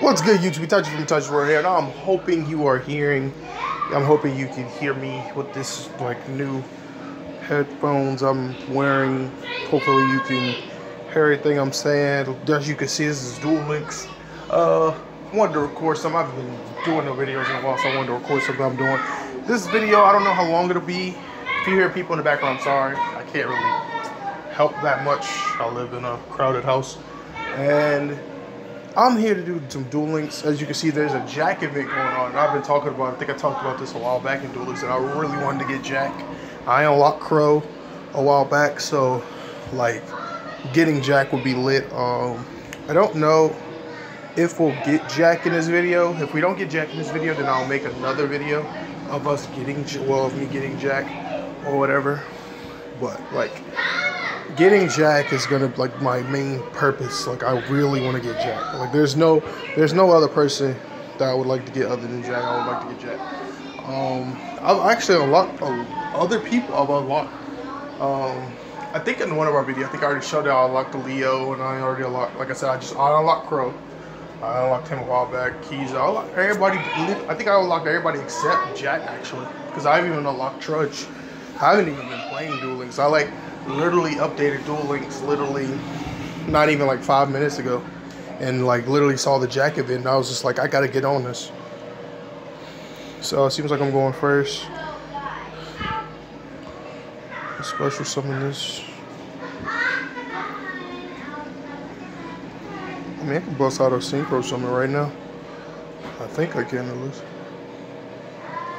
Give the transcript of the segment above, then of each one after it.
What's good, YouTube? Touch from Touch World here, and I'm hoping you are hearing. I'm hoping you can hear me with this like new headphones I'm wearing. Hopefully, you can hear everything I'm saying. As you can see, this is Duel Links. Uh, wanted to record some. I've been doing no videos in a while, so I wanted to record something I'm doing. This video, I don't know how long it'll be. If you hear people in the background, sorry. I can't really help that much. I live in a crowded house, and I'm here to do some Duel Links. As you can see, there's a Jack event going on. I've been talking about, I think I talked about this a while back in Duel Links, and I really wanted to get Jack. I unlocked Crow a while back, so like getting Jack would be lit. Um, I don't know if we'll get Jack in this video. If we don't get Jack in this video, then I'll make another video of us getting, well, of me getting Jack or whatever. But like, getting Jack is gonna be like my main purpose. Like I really want to get Jack. Like there's no there's no other person that I would like to get other than Jack. I would like to get Jack. Um, I've actually unlocked uh, other people. I've unlocked. Um, I think in one of our videos, I think I already showed that I unlocked the Leo, and I already unlocked. Like I said, I just I unlocked Crow. I unlocked him a while back. Keys. I unlocked everybody. I think I unlocked everybody except Jack actually, because I haven't even unlocked Trudge. I haven't even been playing Duel Links. I like literally updated Duel Links literally not even like five minutes ago. And like literally saw the Jack event and I was just like, I gotta get on this. So it seems like I'm going first. Special summon this. I mean, I can bust out a synchro summon right now. I think I can at least.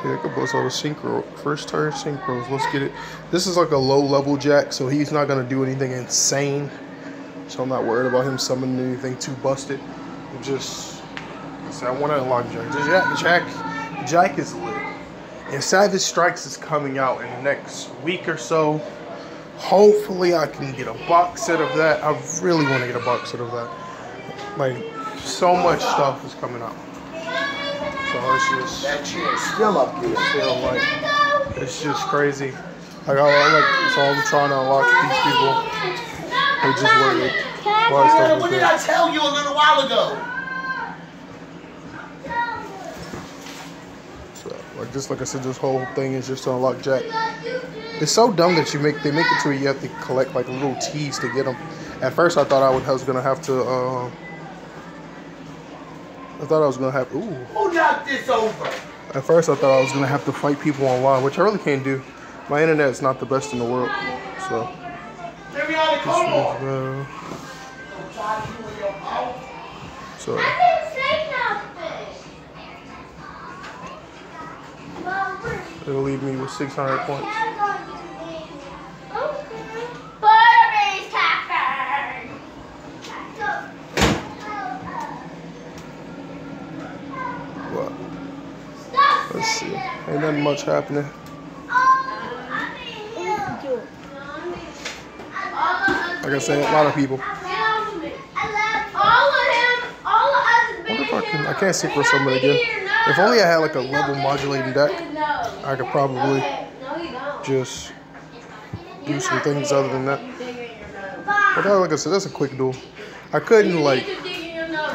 Yeah, I could bust out a synchro. First turn synchros. Let's get it. This is like a low level jack, so he's not gonna do anything insane. So I'm not worried about him summoning anything too busted. I'm just I want to unlock Jack. Jack. Jack Jack is lit. And Savage Strikes is coming out in the next week or so. Hopefully I can get a box set of that. I really want to get a box set of that. Like so much stuff is coming out. So it's just That chair's still up there. still like it's just crazy. Like I, I like so I'm trying to unlock these people. They just wait. A lot of stuff did. I tell you a little while ago? So, like just like I said, this whole thing is just to unlock Jack. It's so dumb that you make they make it to where you have to collect like little T's to get them. At first, I thought I would I was gonna have to. Uh, I thought I was gonna have. Ooh. Who knocked this over? At first, I thought I was gonna have to fight people online, which I really can't do. My internet is not the best in the world, so. Mariana, come on. Uh, so it'll leave me with 600 points. Let's see. Ain't nothing much happening. Like I said, a lot of people. I wonder if I can. I can't synchro summon again. If only I had like a level modulating deck, I could probably just do some things other than that. But like I said, that's a quick duel. I couldn't like.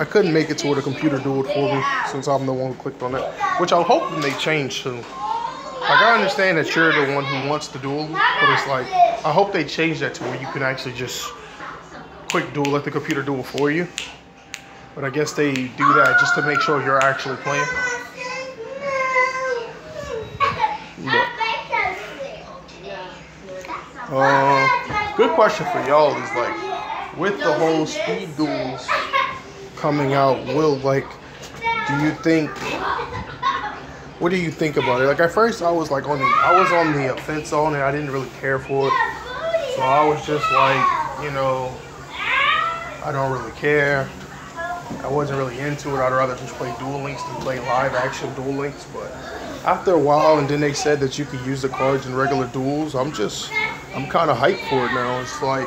I couldn't make it to where the computer do it for me since I'm the one who clicked on it, which I'm hoping they change soon. Like I understand that you're the one who wants to duel, but it's like I hope they change that to where you can actually just quick duel, let the computer duel for you. But I guess they do that just to make sure you're actually playing. Uh, good question for y'all is like, with the whole speed duels coming out, will like, do you think? What do you think about it? Like at first, I was like on the, I was on the fence on it. I didn't really care for it, so I was just like, you know, I don't really care. I wasn't really into it. I'd rather just play Duel Links than play live action Duel Links. But after a while, and then they said that you could use the cards in regular duels. I'm just, I'm kind of hyped for it now. It's like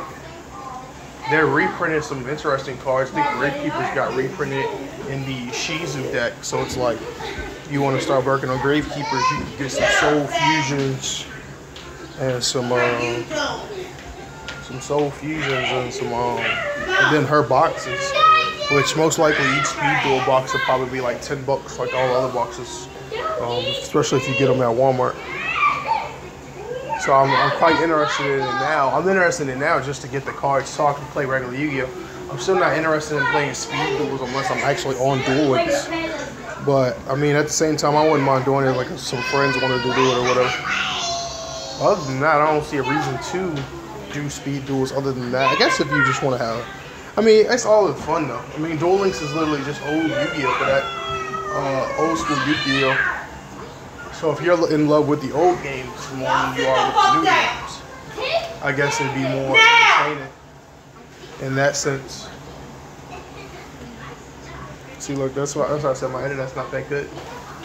they're reprinting some interesting cards. I think Gravekeepers got reprinted in the Ishizu deck. So it's like you want to start working on Gravekeepers, you can get some Soul Fusions and some uh, some Soul Fusions and some um, and then her boxes. which most likely each speed duel box will probably be like 10 bucks, like all the other boxes, um, especially if you get them at Walmart. So I'm, I'm quite interested in it now. I'm interested in it now just to get the cards so I can play regular Yu-Gi-Oh. I'm still not interested in playing speed duels unless I'm actually on Duel Links. But I mean, at the same time, I wouldn't mind doing it like some friends wanted to do it or whatever. Other than that, I don't see a reason to do speed duels. Other than that, I guess if you just want to have, I mean, it's all in fun though. I mean, Duel Links is literally just old Yu-Gi-Oh, but that uh, old school Yu-Gi-Oh. So if you're in love with the old games more than you are with the new games, I guess it'd be more entertaining in that sense. See, look, that's why, that's why I said my internet's not that good.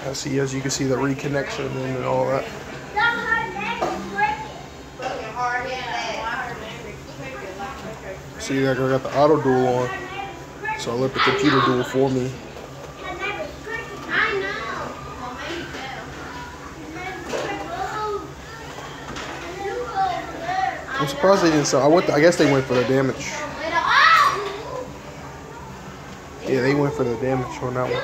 I see, as you can see, the reconnection and all that. See, like I got the auto duel on, so I let the computer duel for me. I'm surprised they didn't sell. I went. I guess they went for the damage. Yeah, they went for the damage on that one.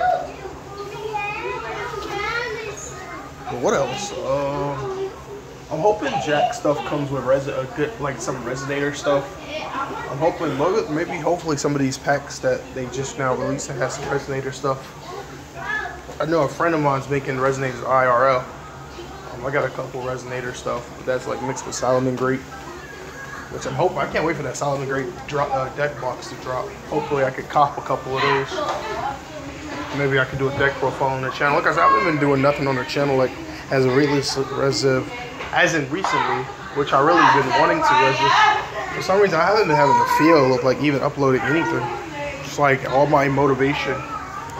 But what else? Um, I'm hoping Jack stuff comes with resi- a good, like some resonator stuff. I'm hoping maybe hopefully some of these packs that they just now released that has some resonator stuff. I know a friend of mine's making resonators IRL. Um, I got a couple resonator stuff that's like mixed with Salamangreat, which I'm hoping. I can't wait for that Salamangreat drop, uh, deck box to drop. Hopefully, I could cop a couple of those. Maybe I could do a deck profile on the channel. Like I haven't been doing nothing on the channel like as a really as in recently, which I really been wanting to. Just, for some reason, I haven't been having the feel of like even uploading anything. Just like all my motivation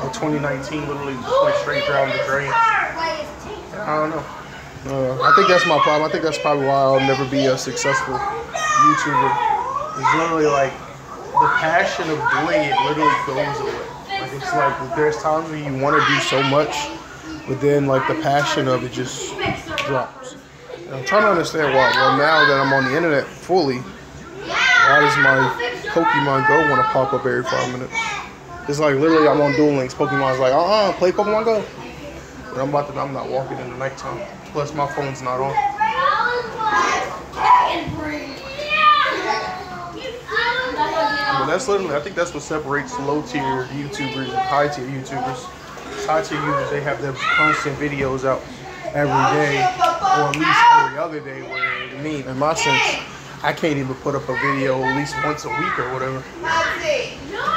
of 2019 literally just went straight down the drain. I don't know. Uh, I think that's my problem. I think that's probably why I'll never be a successful YouTuber. It's literally like the passion of doing it literally goes away. Like it's like there's times when you want to do so much, but then like the passion of it just drops. And I'm trying to understand why. Well, now that I'm on the internet fully, why does my Pokemon Go want to pop up every five minutes? It's like literally I'm on Duel Links. Pokemon's like, uh-uh, play Pokemon Go. But I'm about to, I'm not walking in the nighttime. Plus my phone's not on. But that's literally, I think that's what separates low tier YouTubers and high tier YouTubers. High tier YouTubers, they have their constant videos out every day, or at least every other day. Where me, in my sense, I can't even put up a video at least once a week or whatever,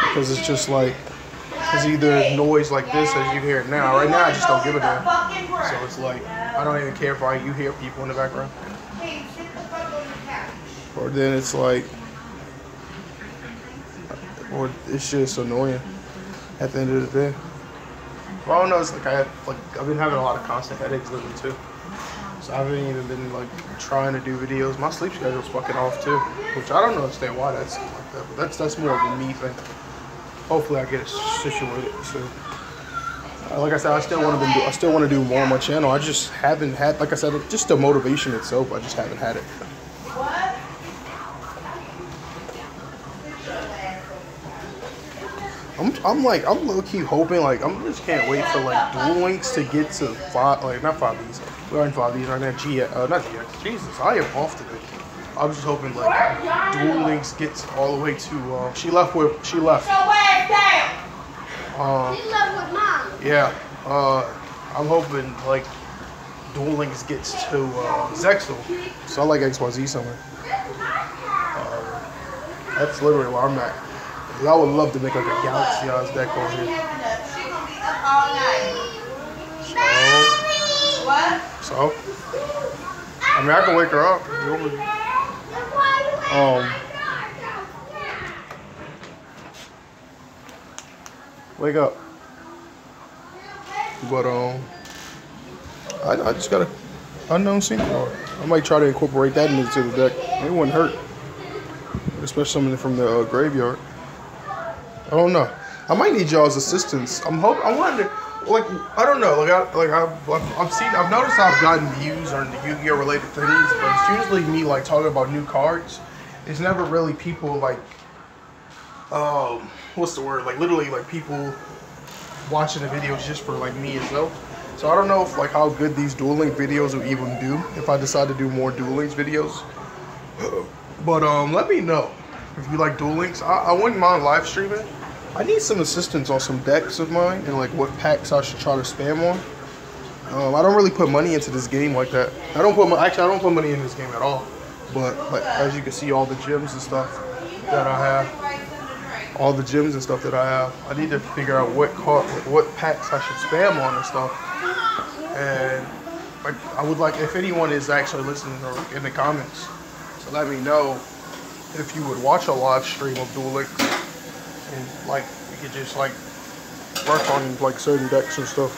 because it's just like it's either noise like this as you hear it now. Right now, I just don't give a damn. So it's like I don't even care if I you hear people in the background, or then it's like or it's just annoying at the end of the day. Well, I don't know. It's like I have, like I've been having a lot of constant headaches lately too, so I haven't even been like trying to do videos. My sleep schedule's fucking off too, which I don't understand why that's like that. But that's that's more of a me thing. Hopefully, I get it situated soon. Uh, like I said, I still want to do. I still want to do more on my channel. I just haven't had, like I said, just the motivation itself. I just haven't had it. I'm, I'm like I'm low key hoping like I'm just can't wait for like Duel Links to get to five like not 5Ds. We're in 5Ds right now. G uh, not GX. Jesus, I am off today. I was just hoping like Duel Links gets all the way to uh, she left with she left. Uh, yeah. Uh, I'm hoping like Duel Links gets to uh, Zexal. So I like XYZ somewhere. Uh, that's literally where I'm at. I would love to make like a Galaxy Eyes deck on here. So, so, I mean, I can wake her up. Um, wake up. But um, I, I just got an unknown synchro. I might try to incorporate that into the deck. It wouldn't hurt, especially something from the uh, graveyard. I don't know. I might need y'all's assistance. I'm hope. I wonder. Like I don't know. Like I like I've, I've, seen. I've noticed I've gotten views on the Yu-Gi-Oh related things, but it's usually me like talking about new cards. It's never really people like um, what's the word? Like literally like people watching the videos just for like me itself. So I don't know if like how good these dueling videos will even do if I decide to do more dueling videos. But um, let me know if you like Duel Links. I, I wouldn't mind live streaming. I need some assistance on some decks of mine and like what packs I should try to spam on. Um, I don't really put money into this game like that. I don't put actually I don't put money in this game at all. But like as you can see, all the gems and stuff that I have, all the gems and stuff that I have, I need to figure out what card, what packs I should spam on and stuff. And like I would like if anyone is actually listening or in the comments to let me know if you would watch a live stream of Duel Links and like we could just like work on like certain decks and stuff.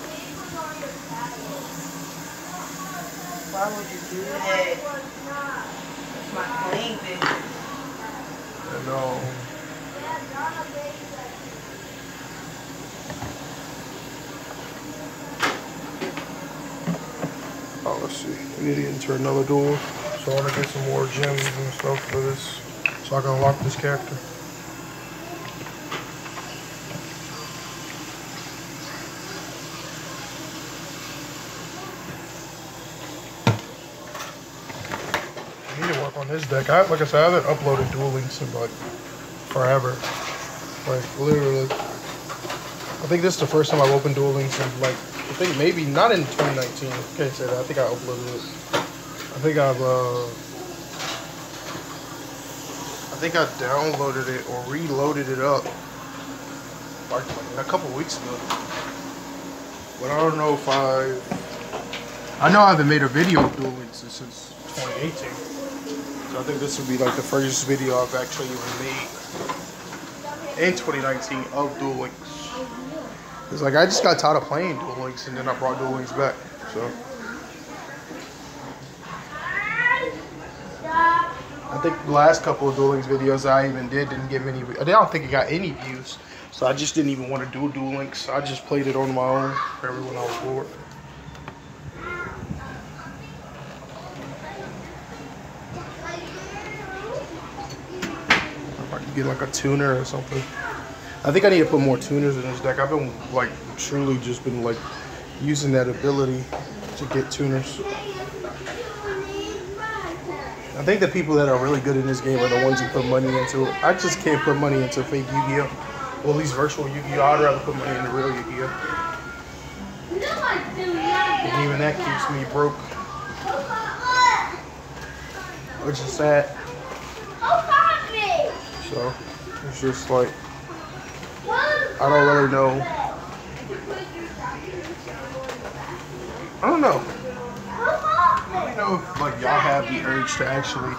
Why would you do that? That's my clean business. And um, oh, let's see. We need to enter another duel. So I want to get some more gems and stuff for this, so I can unlock this character. This deck. I like I said, I haven't uploaded Duel Links in like forever. Like literally. I think this is the first time I've opened Duel Links in like I think maybe not in 2019. Can't say that. I think I uploaded it. I think I've uh I think I downloaded it or reloaded it up like a couple weeks ago. But I don't know if I I know I haven't made a video of Duel Links since 2018. So I think this would be like the first video I've actually made in 2019 of Duel Links. It's like I just got tired of playing Duel Links and then I brought Duel Links back. So I think the last couple of Duel Links videos I even did didn't get many. I don't think it got any views. So I just didn't even want to do Duel Links. I just played it on my own for everyone I was bored. Get like a tuner or something. I think I need to put more tuners in this deck. I've been like truly just been like using that ability to get tuners. I think the people that are really good in this game are the ones who put money into it. I just can't put money into fake Yu-Gi-Oh! Well, at least virtual Yu-Gi-Oh! I'd rather put money into real Yu-Gi-Oh! And even that keeps me broke, which is sad. So it's just like I don't really know. I don't know. I don't know if like y'all have the urge to actually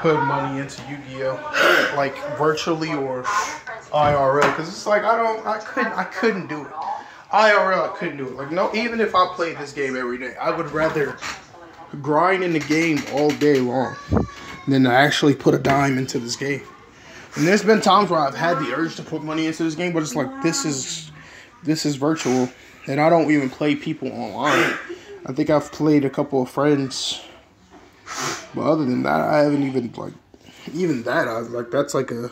put money into Yu-Gi-Oh, like virtually or IRL, because it's like I don't, I couldn't, I couldn't do it. IRL, I couldn't do it. Like no, even if I played this game every day, I would rather grind in the game all day long than to actually put a dime into this game. And there's been times where I've had the urge to put money into this game, but it's like this is this is virtual, and I don't even play people online. I think I've played a couple of friends, but other than that, I haven't even like even that. I like that's like a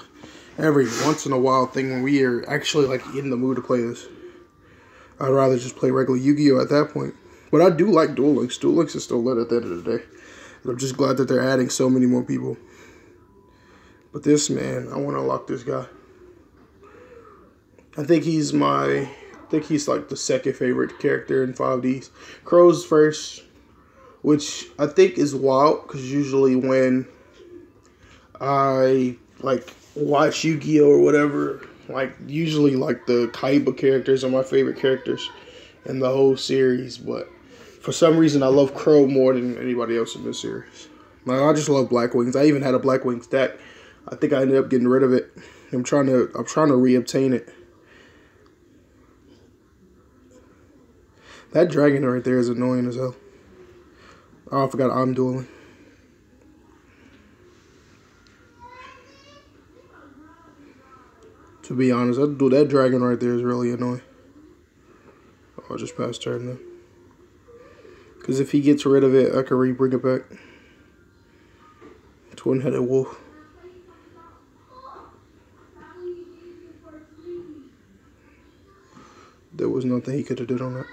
every once in a while thing when we are actually like in the mood to play this. I'd rather just play regular Yu-Gi-Oh at that point. But I do like Duel Links. Duel Links is still lit at the end of the day. And I'm just glad that they're adding so many more people. But this man, I want to unlock this guy. I think he's my, I think he's like the second favorite character in 5Ds. Crow's first, which I think is wild because usually when I like watch Yu-Gi-Oh or whatever, like usually like the Kaiba characters are my favorite characters in the whole series. But for some reason, I love Crow more than anybody else in this series. Like I just love Black Wings. I even had a Black Wings deck. I think I ended up getting rid of it. I'm trying to I'm trying to reobtain it. That dragon right there is annoying as hell. Oh, I forgot I'm dueling. To be honest, that, dude, that dragon right there is really annoying. Oh, I'll just pass turn then. Because if he gets rid of it, I can re-bring it back. Twin-headed wolf. Was he could have did on it.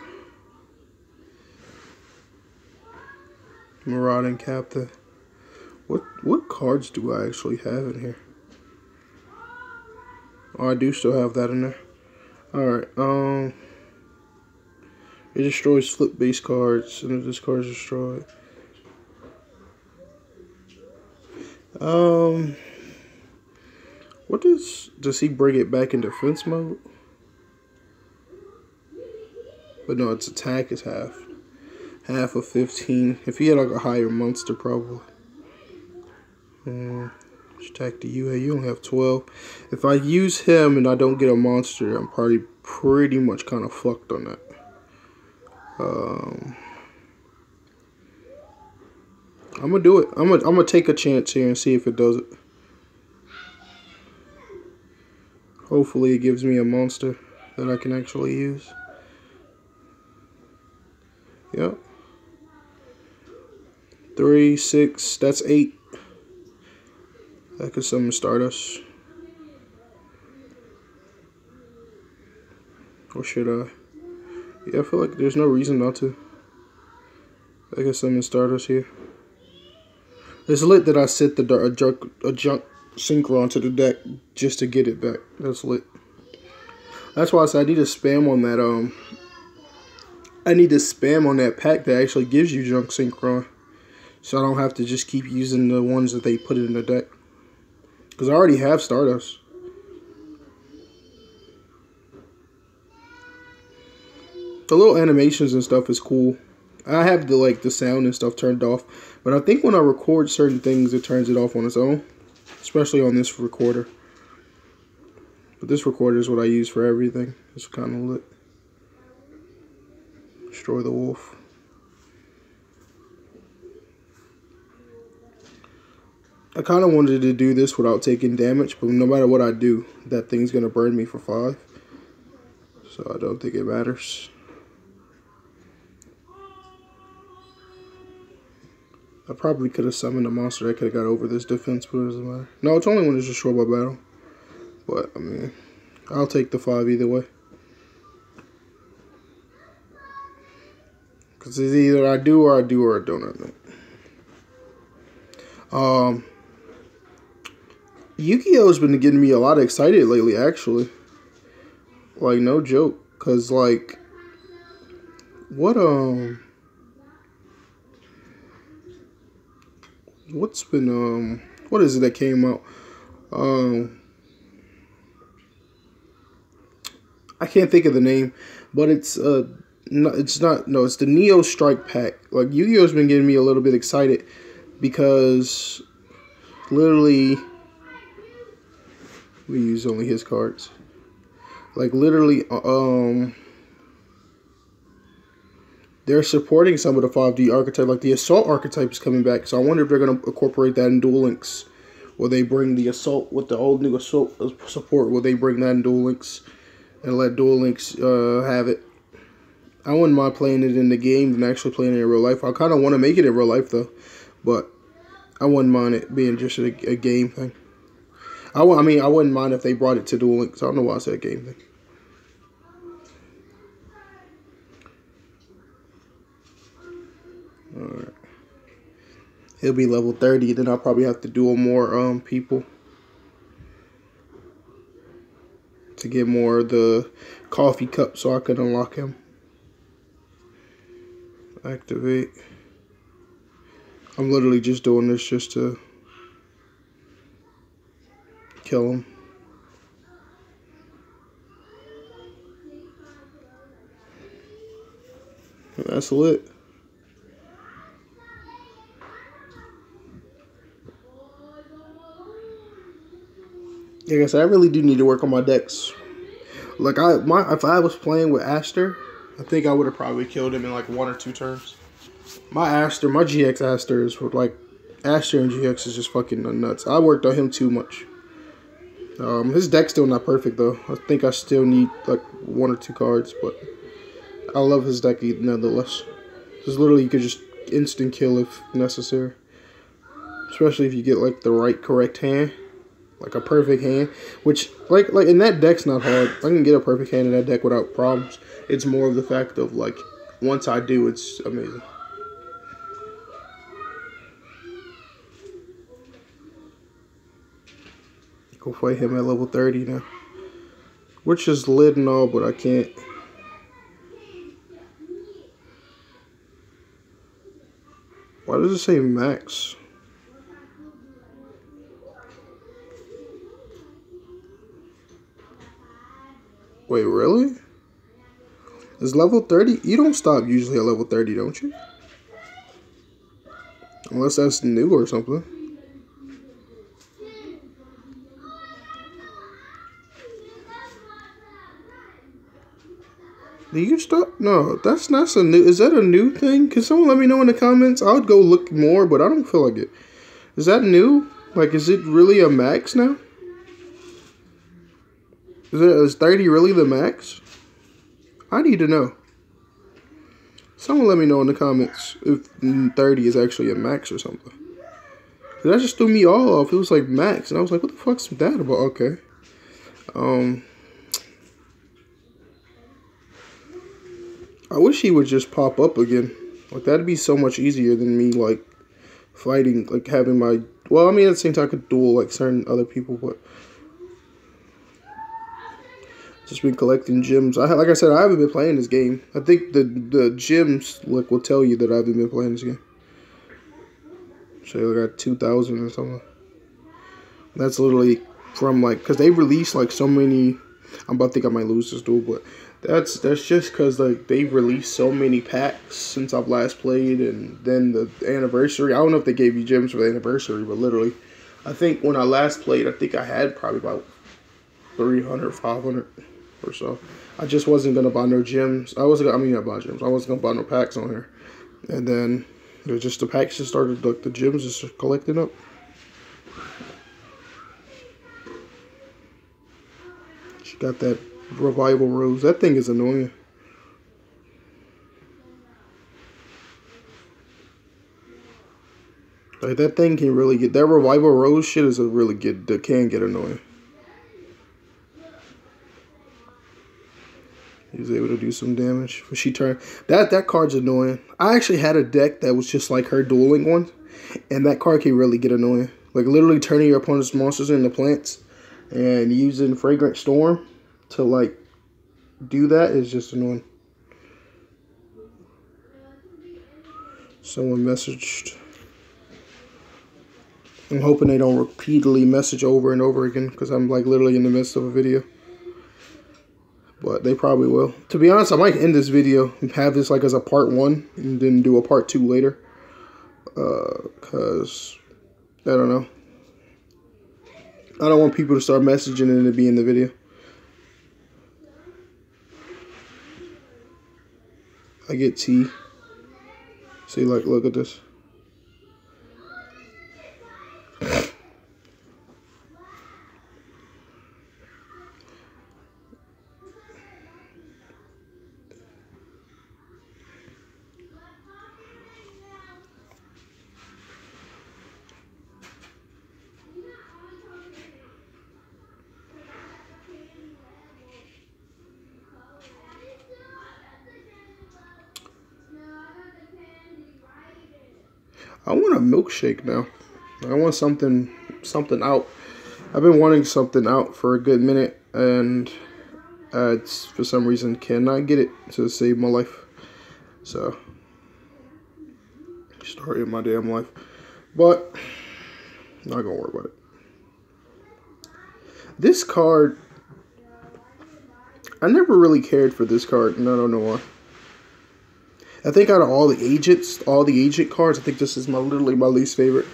Marauding Captain. What what cards do I actually have in here? Oh, I do still have that in there. Alright, um... It destroys flip base cards, and if this card is destroyed... Um... What does... Does he bring it back in defense mode? But no, its attack is half. Half of 15. If he had like a higher monster, probably. Um, attack the UA. You only have 12. If I use him and I don't get a monster, I'm probably pretty much kind of fucked on that. Um, I'm gonna do it. I'm gonna I'm gonna take a chance here and see if it does it. Hopefully, it gives me a monster that I can actually use. Yep. Three, six, that's eight. That could summon Stardust. Or should I? Yeah, I feel like there's no reason not to. I guess I'm in Stardust here. It's lit that I set the a junk, a junk synchron to the deck just to get it back. That's lit. That's why I said I need to spam on that. Um, I need to spam on that pack that actually gives you junk synchron, so I don't have to just keep using the ones that they put in the deck. Cause I already have Stardust. the little animations and stuff is cool. I have the like the sound and stuff turned off, but I think when I record certain things, it turns it off on its own, especially on this recorder. But this recorder is what I use for everything. It's kind of lit. Destroy the wolf. I kind of wanted to do this without taking damage, but no matter what I do, that thing's going to burn me for 5. So I don't think it matters. I probably could have summoned a monster that could have got over this defense, but it doesn't matter. No, it's only when it's destroyed by battle. But, I mean, I'll take the 5 either way. Because it's either I do or I do or I don't. Um, Yu-Gi-Oh's been getting me a lot excited lately, actually. Like, no joke. Because, like, what, um... what's been um what is it that came out? Um I can't think of the name, but it's uh no, it's not no, it's the Neo Strike pack. Like Yu-Gi-Oh's been getting me a little bit excited because literally we use only his cards. Like literally uh, um they're supporting some of the 5D archetype, like the Assault archetype is coming back. So I wonder if they're going to incorporate that in Duel Links. Will they bring the Assault with the old new Assault support? Will they bring that in Duel Links and let Duel Links uh, have it? I wouldn't mind playing it in the game than actually playing it in real life. I kind of want to make it in real life though, but I wouldn't mind it being just a, a game thing. I, I mean, I wouldn't mind if they brought it to Duel Links. I don't know why I said game thing. Alright. He'll be level 30, then I'll probably have to duel more um people. To get more of the coffee cup so I can unlock him. Activate. I'm literally just doing this just to kill him. That's lit. Yeah, I guess I really do need to work on my decks. Like I, my if I was playing with Aster, I think I would have probably killed him in like one or two turns. My Aster, my GX Asters were like Aster and GX is just fucking nuts. I worked on him too much. Um, his deck's still not perfect though. I think I still need like one or two cards, but I love his deck nonetheless. Just literally you could just instant kill if necessary. Especially if you get like the right correct hand. Like a perfect hand, which like like in that deck's not hard. I can get a perfect hand in that deck without problems. It's more of the fact of like once I do, it's amazing. Go fight him at level 30 now. Which is lit and all, but I can't. Why does it say max? Wait, really? Is level 30? You don't stop usually at level 30, don't you? Unless that's new or something. Do you stop? No, that's not a new. Is that a new thing? Can someone let me know in the comments? I would go look more, but I don't feel like it. Is that new? Like, is it really a max now? Is it is thirty really the max? I need to know. Someone let me know in the comments if thirty is actually a max or something. That just threw me all off. It was like max, and I was like, "What the fuck's that about?" Okay. Um. I wish he would just pop up again. Like that'd be so much easier than me like fighting, like having my. Well, I mean, at the same time, I could duel like certain other people, but just been collecting gems. I like I said, I haven't been playing this game. I think the the gems like will tell you that I haven't been playing this game. So I got two thousand or something. That's literally from like because they released like so many. I'm about to think I might lose this duel, but that's that's just because like they've released so many packs since I've last played, and then the anniversary. I don't know if they gave you gems for the anniversary, but literally, I think when I last played, I think I had probably about 300, 500 so. I just wasn't gonna buy no gems. I wasn't. Gonna, I mean, not buy gems. I wasn't gonna buy no packs on here, and then just the packs just started like the gems just collecting up. She got that revival rose. That thing is annoying. Like that thing can really get that revival rose shit is a really good that can get annoying. He was able to do some damage. But she turned that that card's annoying. I actually had a deck that was just like her dueling one, and that card can really get annoying. Like literally turning your opponent's monsters into plants and using fragrant storm to like do that is just annoying. Someone messaged. I'm hoping they don't repeatedly message over and over again because I'm like literally in the midst of a video. But they probably will. To be honest, I might end this video and have this like as a part one and then do a part two later. Uh, cause I don't know. I don't want people to start messaging and it be in the video. I get tea. See, like, look at this. I want a milkshake now. I want something something out. I've been wanting something out for a good minute and uh, it's for some reason cannot get it to save my life. So story of my damn life. But not gonna worry about it. This card I never really cared for this card and I don't know why. I think out of all the agents, all the agent cards, I think this is my literally my least favorite.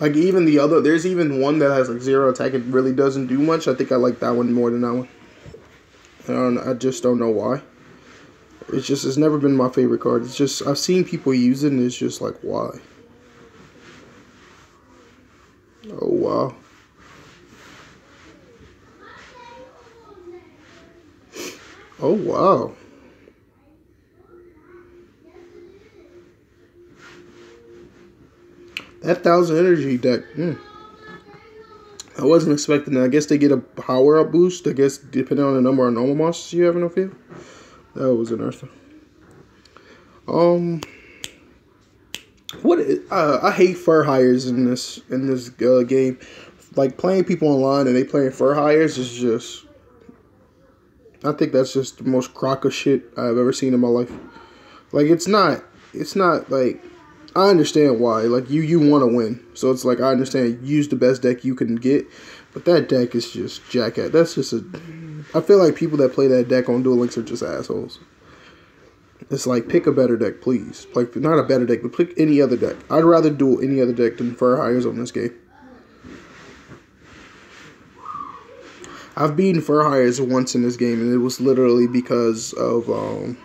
Like even the other, there's even one that has like zero attack. It really doesn't do much. I think I like that one more than that one. I don't. I just don't know why. It's just it's never been my favorite card. It's just I've seen people use it, and it's just like why. Oh wow. Oh wow. That thousand energy deck. Mm. I wasn't expecting that. I guess they get a power up boost. I guess depending on the number of normal monsters you have in the field. That was interesting. Um, what is, uh, I hate fur hires in this in this uh, game. Like playing people online and they playing fur hires is just. I think that's just the most crock of shit I've ever seen in my life. Like it's not. It's not like. I understand why. Like you, you want to win, so it's like I understand. Use the best deck you can get, but that deck is just jackass. That's just a. I feel like people that play that deck on Duel Links are just assholes. It's like pick a better deck, please. Like not a better deck, but pick any other deck. I'd rather duel any other deck than Fur Hires on this game. I've beaten Fur Hires once in this game, and it was literally because of um.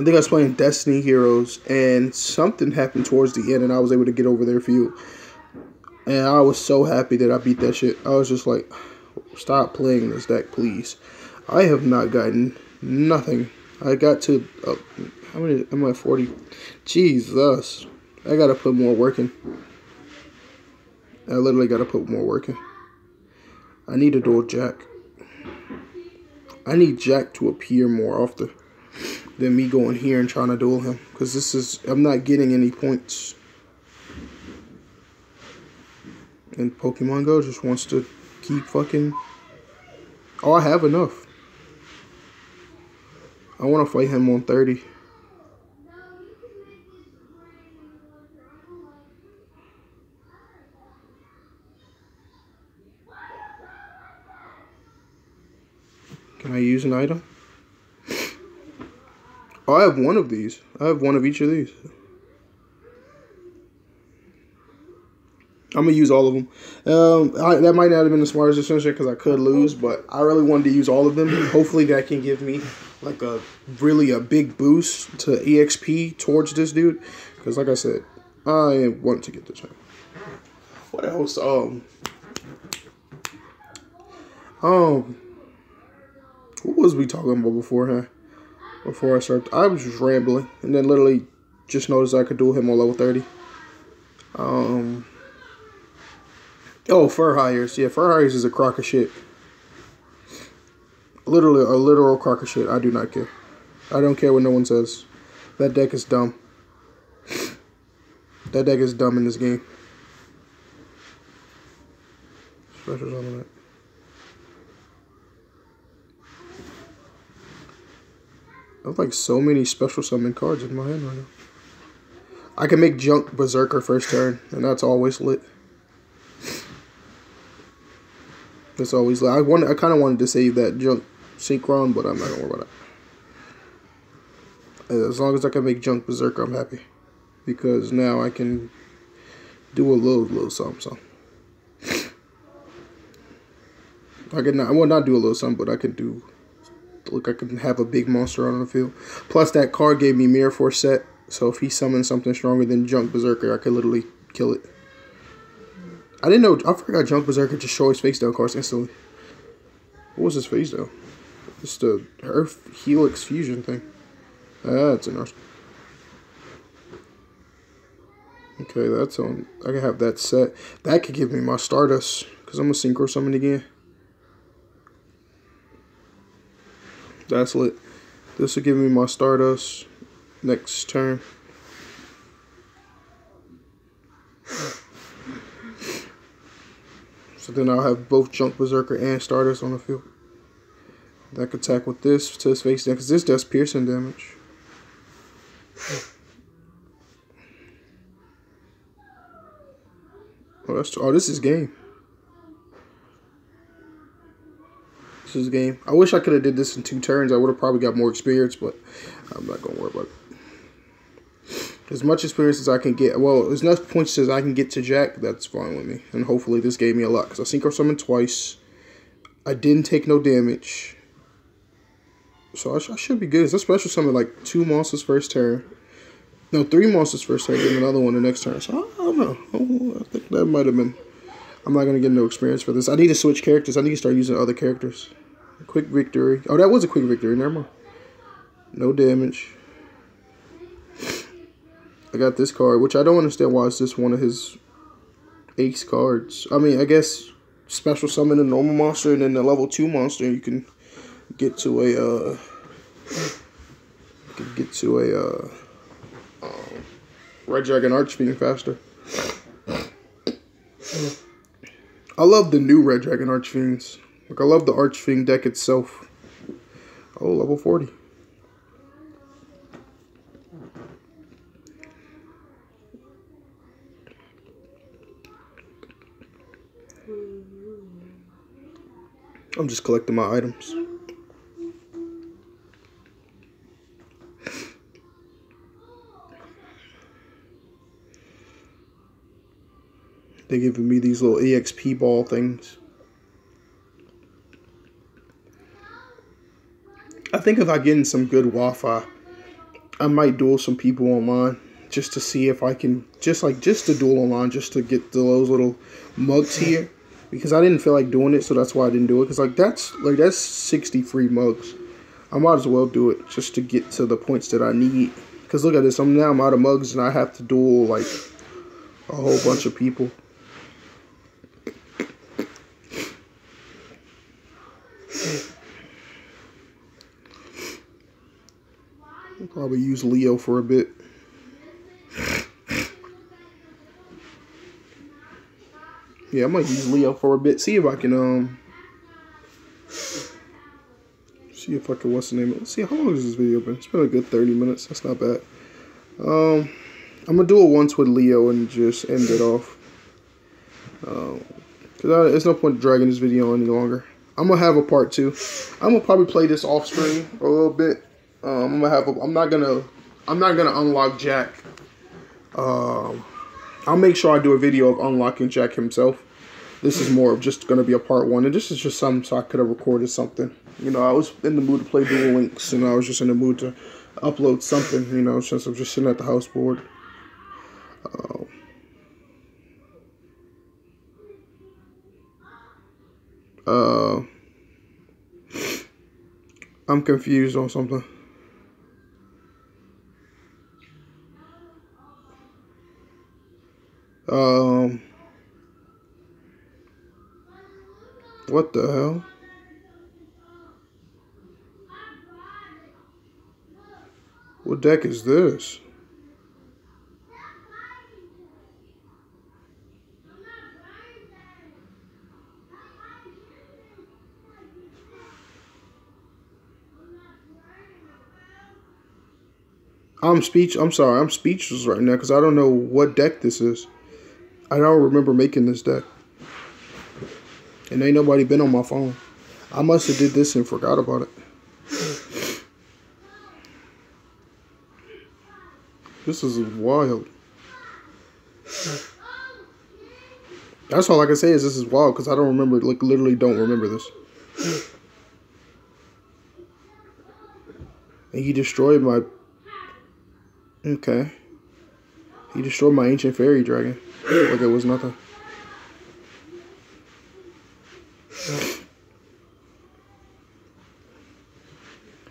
I think I was playing Destiny Heroes, and something happened towards the end, and I was able to get over their field. And I was so happy that I beat that shit. I was just like, stop playing this deck, please. I have not gotten nothing. I got to, uh, how many, am I 40? Jesus. I gotta put more work in. I literally gotta put more work in. I need a duel Jack. I need Jack to appear more often than me going here and trying to duel him. Because this is, I'm not getting any points. And Pokemon Go just wants to keep fucking. Oh, I have enough. I want to fight him on 30. Can I use an item? Oh, I have one of these. I have one of each of these. I'm gonna use all of them. Um, I, that might not have been the smartest decision because I could lose, but I really wanted to use all of them. Hopefully, that can give me like a really a big boost to exp towards this dude. Because, like I said, I want to get this. One. What else? Um, um, what was we talking about beforehand? Before I started, I was just rambling, and then literally just noticed I could do him on level thirty. Um. Oh, fur hires. Yeah, fur hires is a crock of shit. Literally, a literal crock of shit. I do not care. I don't care what no one says. That deck is dumb. That deck is dumb in this game. That. I have like so many special summon cards in my hand right now. I can make Junk Berserker first turn, and that's always lit. That's always lit. I want. I kind of wanted to save that Junk Synchron, but I'm not gonna worry about it. As long as I can make Junk Berserker, I'm happy, because now I can do a little, little something. So. I can not, I will not do a little something, but I can do look I can have a big monster out on the field. Plus that card gave me Mirror Force set, so if he summons something stronger than Junk Berserker, I could literally kill it. I didn't know I forgot Junk Berserker his face down cards instantly. What was his face though? It's the Earth Helix fusion thing. Ah, that's interesting. Okay, that's on. I can have that set. That could give me my Stardust because I'm gonna synchro summon again. That's lit. This will give me my Stardust next turn. So then I'll have both Junk Berserker and Stardust on the field. That could attack with this to his face because this does piercing damage. Oh, that's oh, this is game. This is game. I wish I could have did this in two turns. I would have probably got more experience, but I'm not gonna worry about it. As much experience as I can get, well, as much points as I can get to Jack, that's fine with me. And hopefully this gave me a lot because I synchro summoned twice. I didn't take no damage. So I, sh I should be good. It's a special summon like two monsters first turn. No, three monsters first turn, then another one the next turn. So I don't know. I think that might have been. I'm not gonna get no experience for this. I need to switch characters. I need to start using other characters. Quick victory. Oh, that was a quick victory. Never mind. No damage. I got this card, which I don't understand why it's just one of his ace cards. I mean, I guess special summon a normal monster and then the level two monster. You can get to a uh, get to a uh, um, red dragon archfiend faster. I love the new red dragon archfiends. Like I love the archfiend deck itself. Oh, level forty. I'm just collecting my items. They're giving me these little EXP ball things. Think if I get in some good Wi-Fi, I might duel some people online just to see if I can just like just to duel online just to get those little mugs here because I didn't feel like doing it, so that's why I didn't do it. Cause like that's like that's sixty free mugs. I might as well do it just to get to the points that I need. Cause look at this, I'm now I'm out of mugs and I have to duel like a whole bunch of people. I'll probably use Leo for a bit. Yeah, I might use Leo for a bit. See if I can um see if I can what's the name? Let's see how long has this video been? It's been a good 30 minutes. That's not bad. Um I'm gonna do it once with Leo and just end it off. Um, cause there's no point dragging this video any longer. I'm gonna have a part two. I'm gonna probably play this off screen a little bit. Um, I'm gonna have. A, I'm not gonna. I'm not gonna unlock Jack. Um, I'll make sure I do a video of unlocking Jack himself. This is more of just gonna be a part one, and this is just something so I could have recorded something. You know, I was in the mood to play Duel Links, and I was just in the mood to upload something. You know, since I'm just sitting at the house bored. Um, uh, I'm confused on something. Um, what the hell? What deck is this? I'm speech. I'm sorry. I'm speechless right now because I don't know what deck this is. I don't remember making this deck, and ain't nobody been on my phone. I must have did this and forgot about it. This is wild. That's all I can say is this is wild because I don't remember. Like literally, don't remember this. And he destroyed my Okay. He destroyed my ancient fairy dragon. like it was nothing.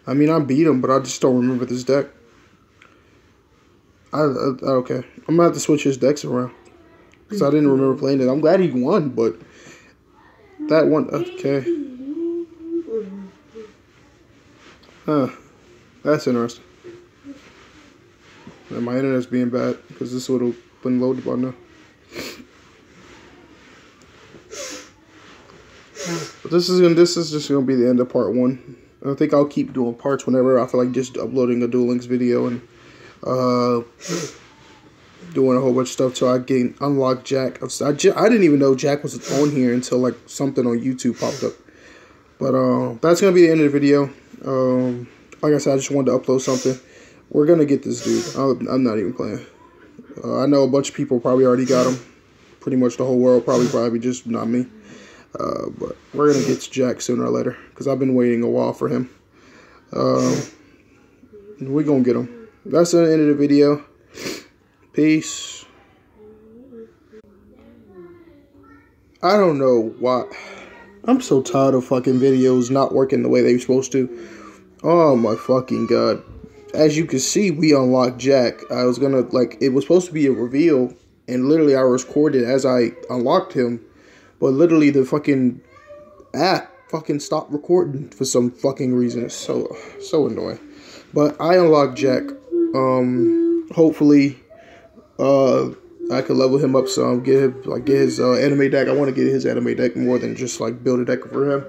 I mean, I beat him, but I just don't remember this deck. I, I okay. I'm gonna have to switch his decks around because I didn't remember playing it. I'm glad he won, but that one okay. Huh. That's interesting. And my internet's being bad because this would have been loaded by now. But this is gonna this is just gonna be the end of part one. I think I'll keep doing parts whenever I feel like just uploading a Duel Links video and uh, doing a whole bunch of stuff till I gain unlock Jack. I, just, I didn't even know Jack was on here until like something on YouTube popped up. But uh, that's gonna be the end of the video. Um, like I said, I just wanted to upload something. We're gonna get this dude. I'm, I'm not even playing. Uh, I know a bunch of people probably already got him. Pretty much the whole world probably probably just not me. Uh, but we're gonna get to Jack sooner or later because I've been waiting a while for him. Uh, we're gonna get him. That's the end of the video. Peace. I don't know why. I'm so tired of fucking videos not working the way they're supposed to. Oh my fucking god. As you can see, we unlocked Jack. I was gonna, like, it was supposed to be a reveal and literally I recorded as I unlocked him, but literally the fucking app fucking stopped recording for some fucking reason. It's so so annoying. But I unlocked Jack. Um, hopefully, uh, I could level him up some. Get him like get his uh, anime deck. I want to get his anime deck more than just like build a deck for him.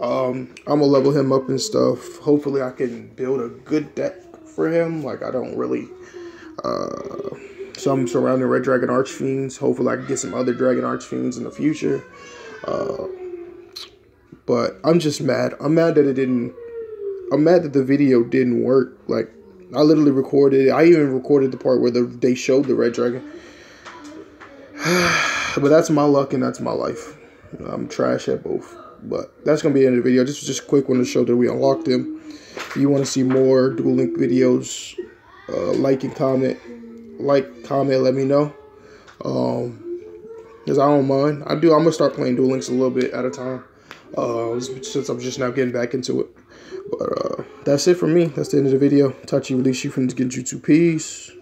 Um, I'm gonna level him up and stuff. Hopefully, I can build a good deck for him. Like I don't really. Uh, some surrounding Red Dragon Archfiends. Hopefully, I can get some other Dragon Archfiends in the future. Uh, but I'm just mad. I'm mad that it didn't. I'm mad that the video didn't work. Like I literally recorded it. I even recorded the part where the, they showed the red dragon. but that's my luck and that's my life. I'm trash at both. But that's gonna be the end of the video. Just just a quick one to show that we unlocked him. If you want to see more Duel Link videos, uh, like and comment. Like, comment, let me know. Um, cause I don't mind. I do. I'm gonna start playing Duel Links a little bit at a time. Uh, since I'm just now getting back into it. But uh, that's it for me. That's the end of the video. Tachi release you from the Genjutsu. Peace.